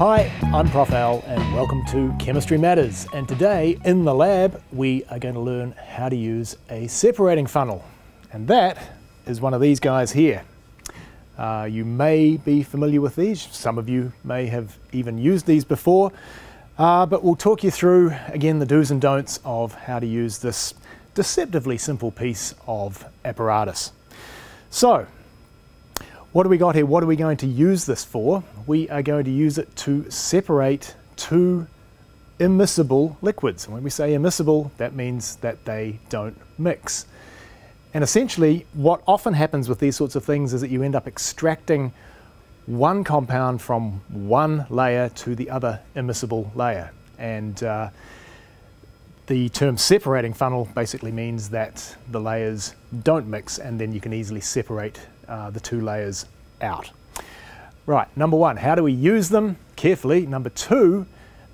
Hi, I'm Prof Al and welcome to Chemistry Matters. And today in the lab we are going to learn how to use a separating funnel. And that is one of these guys here. Uh, you may be familiar with these, some of you may have even used these before, uh, but we'll talk you through again the do's and don'ts of how to use this deceptively simple piece of apparatus. So, what do we got here? What are we going to use this for? We are going to use it to separate two immiscible liquids. And when we say immiscible, that means that they don't mix. And essentially, what often happens with these sorts of things is that you end up extracting one compound from one layer to the other immiscible layer. And uh, the term separating funnel basically means that the layers don't mix and then you can easily separate uh, the two layers out. Right, number one, how do we use them carefully? Number two,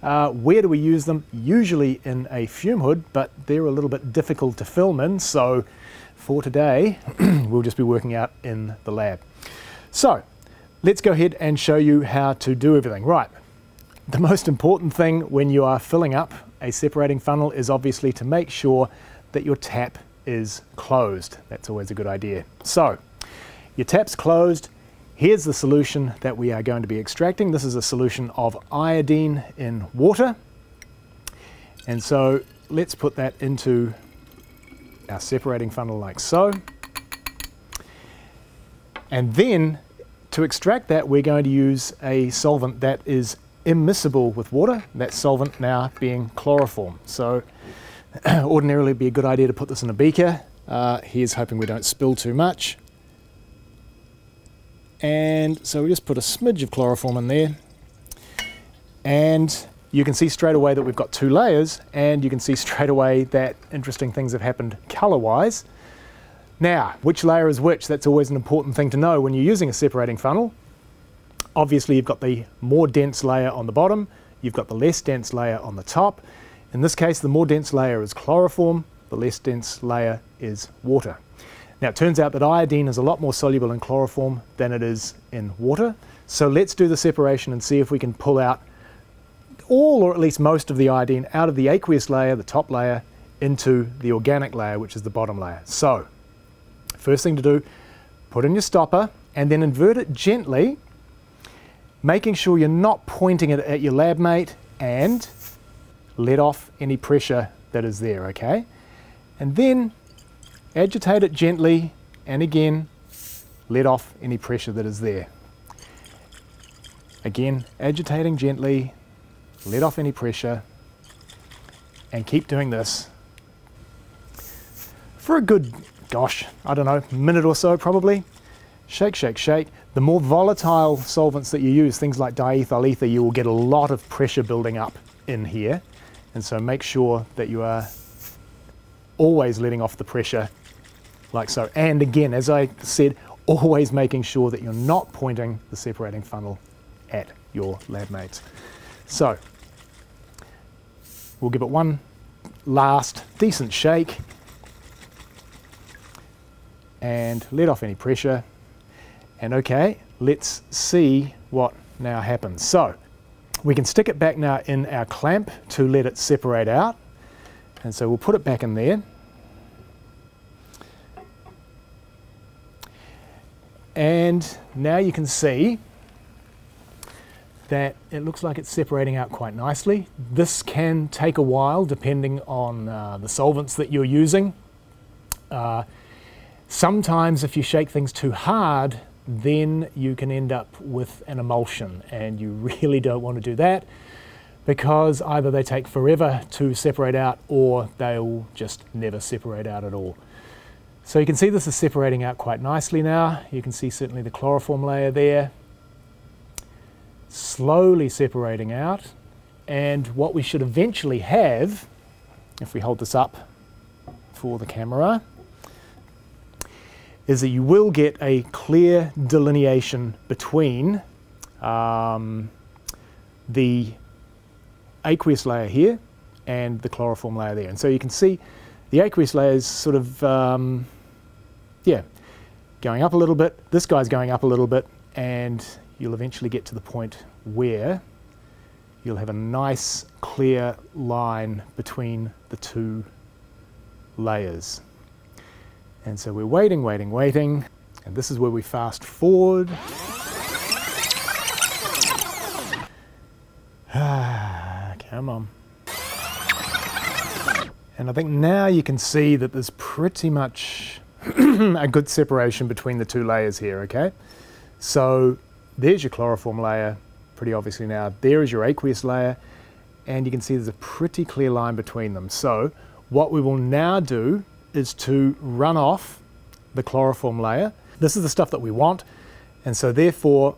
uh, where do we use them? Usually in a fume hood, but they're a little bit difficult to film in, so for today, we'll just be working out in the lab. So, let's go ahead and show you how to do everything. Right, the most important thing when you are filling up a separating funnel is obviously to make sure that your tap is closed. That's always a good idea. So, your tap's closed. Here's the solution that we are going to be extracting. This is a solution of iodine in water. And so let's put that into our separating funnel like so. And then to extract that, we're going to use a solvent that is immiscible with water. That solvent now being chloroform. So ordinarily it'd be a good idea to put this in a beaker. Uh, here's hoping we don't spill too much. And so we just put a smidge of chloroform in there. And you can see straight away that we've got two layers and you can see straight away that interesting things have happened color-wise. Now, which layer is which? That's always an important thing to know when you're using a separating funnel. Obviously, you've got the more dense layer on the bottom, you've got the less dense layer on the top. In this case, the more dense layer is chloroform, the less dense layer is water. Now it turns out that iodine is a lot more soluble in chloroform than it is in water. So let's do the separation and see if we can pull out all or at least most of the iodine out of the aqueous layer, the top layer, into the organic layer, which is the bottom layer. So first thing to do, put in your stopper and then invert it gently, making sure you're not pointing it at your lab mate and let off any pressure that is there, okay? And then Agitate it gently and again let off any pressure that is there. Again, agitating gently, let off any pressure and keep doing this for a good, gosh, I don't know, minute or so probably. Shake, shake, shake. The more volatile solvents that you use, things like diethyl ether, you will get a lot of pressure building up in here. And so make sure that you are always letting off the pressure like so. And again, as I said, always making sure that you're not pointing the separating funnel at your lab mates. So we'll give it one last decent shake and let off any pressure. And okay, let's see what now happens. So we can stick it back now in our clamp to let it separate out. And so we'll put it back in there. And now you can see that it looks like it's separating out quite nicely. This can take a while depending on uh, the solvents that you're using. Uh, sometimes if you shake things too hard, then you can end up with an emulsion and you really don't want to do that because either they take forever to separate out or they'll just never separate out at all. So you can see this is separating out quite nicely now. You can see certainly the chloroform layer there. Slowly separating out. And what we should eventually have, if we hold this up for the camera, is that you will get a clear delineation between um, the aqueous layer here and the chloroform layer there. And so you can see the aqueous layer is sort of um, yeah, going up a little bit. This guy's going up a little bit, and you'll eventually get to the point where you'll have a nice clear line between the two layers. And so we're waiting, waiting, waiting, and this is where we fast forward. Ah, come on. And I think now you can see that there's pretty much a good separation between the two layers here, okay? So there's your chloroform layer, pretty obviously now. There is your aqueous layer, and you can see there's a pretty clear line between them. So what we will now do is to run off the chloroform layer. This is the stuff that we want, and so therefore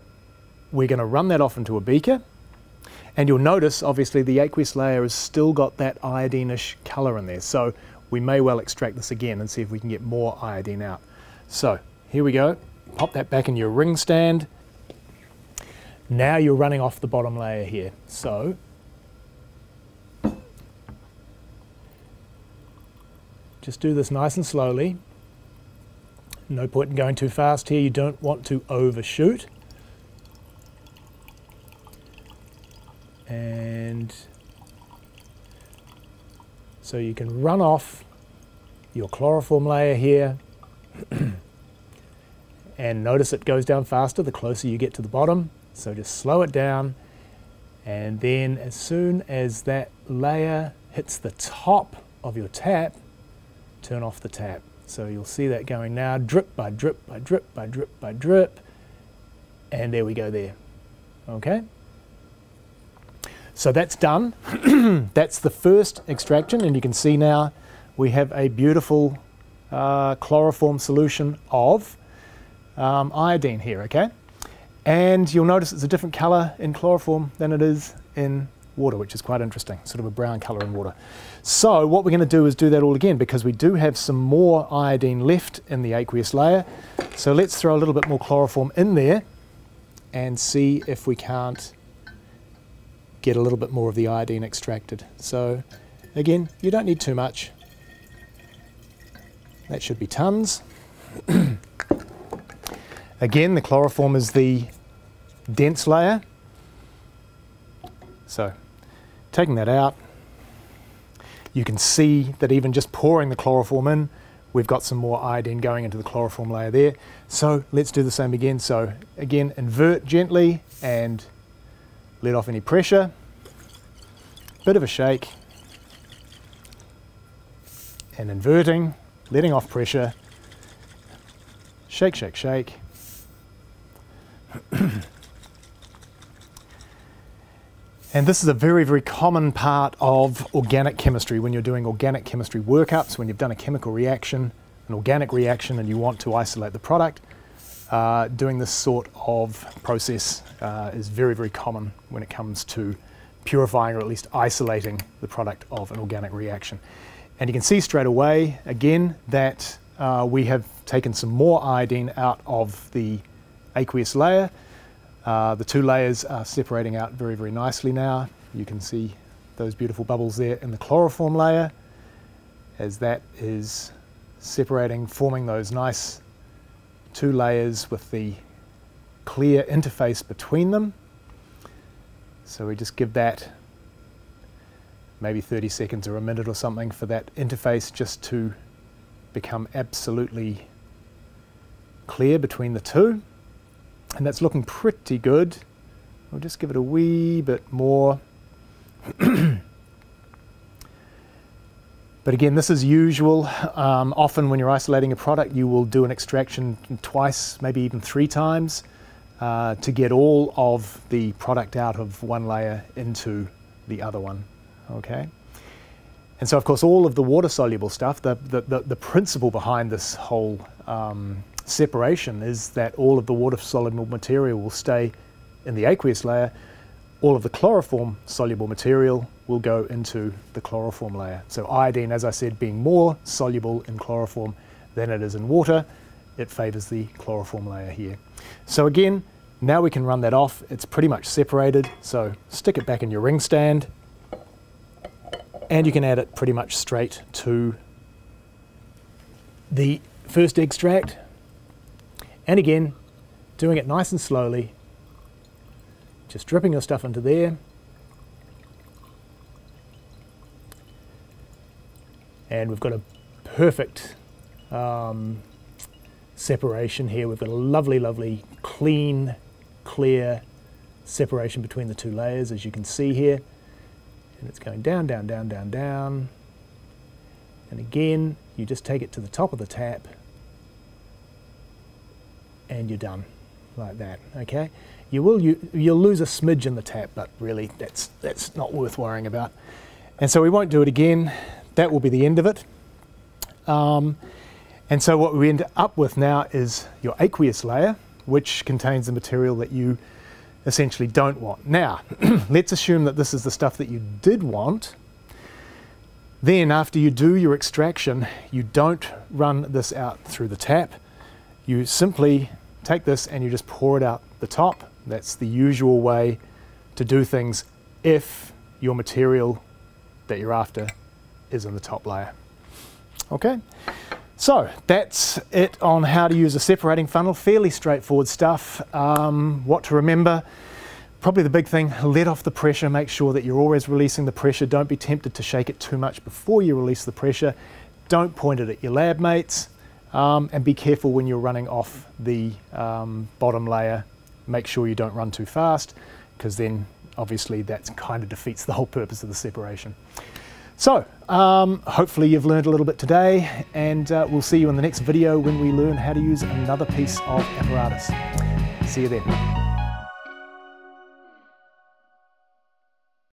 we're going to run that off into a beaker. And you'll notice, obviously, the aqueous layer has still got that iodine-ish colour in there. So we may well extract this again and see if we can get more iodine out. So here we go. Pop that back in your ring stand. Now you're running off the bottom layer here. So just do this nice and slowly. No point in going too fast here. You don't want to overshoot. and so you can run off your chloroform layer here. And notice it goes down faster the closer you get to the bottom. So just slow it down. And then as soon as that layer hits the top of your tap turn off the tap. So you'll see that going now drip by drip by drip by drip by drip. And there we go there. Okay so that's done. that's the first extraction and you can see now we have a beautiful uh, chloroform solution of um, iodine here, okay? And you'll notice it's a different color in chloroform than it is in water, which is quite interesting, sort of a brown color in water. So what we're going to do is do that all again because we do have some more iodine left in the aqueous layer. So let's throw a little bit more chloroform in there and see if we can't get a little bit more of the iodine extracted. So again, you don't need too much. That should be tons. again, the chloroform is the dense layer. So taking that out, you can see that even just pouring the chloroform in, we've got some more iodine going into the chloroform layer there. So let's do the same again. So again, invert gently and let off any pressure. Bit of a shake. And inverting, letting off pressure. Shake, shake, shake. And this is a very, very common part of organic chemistry when you're doing organic chemistry workups, when you've done a chemical reaction, an organic reaction, and you want to isolate the product uh, doing this sort of process uh, is very, very common when it comes to purifying or at least isolating the product of an organic reaction. And you can see straight away, again, that uh, we have taken some more iodine out of the aqueous layer. Uh, the two layers are separating out very, very nicely now. You can see those beautiful bubbles there in the chloroform layer as that is separating, forming those nice two layers with the clear interface between them. So we just give that maybe 30 seconds or a minute or something for that interface just to become absolutely clear between the two. And that's looking pretty good. We'll just give it a wee bit more. But again, this is usual. Um, often when you're isolating a product, you will do an extraction twice, maybe even three times uh, to get all of the product out of one layer into the other one, okay? And so of course all of the water soluble stuff, the, the, the, the principle behind this whole um, separation is that all of the water soluble material will stay in the aqueous layer, all of the chloroform soluble material will go into the chloroform layer. So iodine, as I said, being more soluble in chloroform than it is in water, it favours the chloroform layer here. So again, now we can run that off. It's pretty much separated, so stick it back in your ring stand, and you can add it pretty much straight to the first extract. And again, doing it nice and slowly, just dripping your stuff into there. And we've got a perfect um, separation here. We've got a lovely, lovely, clean, clear separation between the two layers, as you can see here. And it's going down, down, down, down, down. And again, you just take it to the top of the tap and you're done like that, okay? You will, you, you'll lose a smidge in the tap, but really that's, that's not worth worrying about. And so we won't do it again. That will be the end of it. Um, and so what we end up with now is your aqueous layer, which contains the material that you essentially don't want. Now, let's assume that this is the stuff that you did want. Then after you do your extraction, you don't run this out through the tap. You simply take this and you just pour it out the top. That's the usual way to do things if your material that you're after is in the top layer. Okay, so that's it on how to use a separating funnel. Fairly straightforward stuff. Um, what to remember, probably the big thing, let off the pressure. Make sure that you're always releasing the pressure. Don't be tempted to shake it too much before you release the pressure. Don't point it at your lab mates. Um, and be careful when you're running off the um, bottom layer. Make sure you don't run too fast because then obviously that kind of defeats the whole purpose of the separation. So, um, hopefully you've learned a little bit today and uh, we'll see you in the next video when we learn how to use another piece of apparatus. See you then.